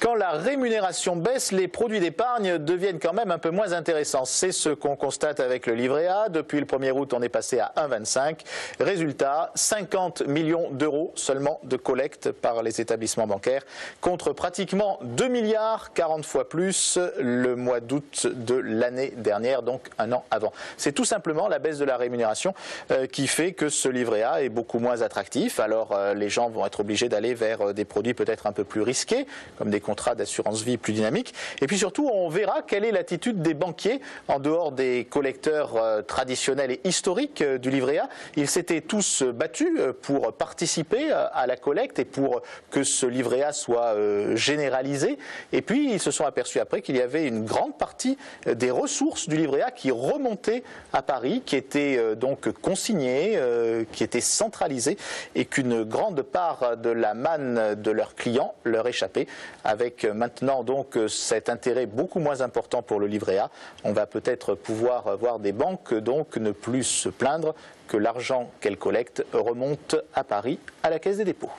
Quand la rémunération baisse, les produits d'épargne deviennent quand même un peu moins intéressants. C'est ce qu'on constate avec le livret A. Depuis le 1er août, on est passé à 1,25. Résultat, 50 millions d'euros seulement de collecte par les établissements bancaires, contre pratiquement 2 milliards, 40 fois plus le mois d'août de l'année dernière, donc un an avant. C'est tout simplement la baisse de la rémunération euh, qui fait que ce livret A est beaucoup moins attractif. Alors euh, les gens vont être obligés d'aller vers euh, des produits peut-être un peu plus risqués, comme des contrats d'assurance vie plus dynamiques. Et puis surtout, on verra quelle est l'attitude des banquiers en dehors des collecteurs traditionnels et historiques du livret A. Ils s'étaient tous battus pour participer à la collecte et pour que ce livret A soit généralisé. Et puis ils se sont aperçus après qu'il y avait une grande partie des ressources du livret A qui remontaient à Paris, qui étaient donc consignées, qui étaient centralisées et qu'une grande part de la manne de leurs clients leur échappait. Avec maintenant donc cet intérêt beaucoup moins important pour le livret A, on va peut-être pouvoir voir des banques donc ne plus se plaindre que l'argent qu'elles collectent remonte à Paris à la Caisse des dépôts.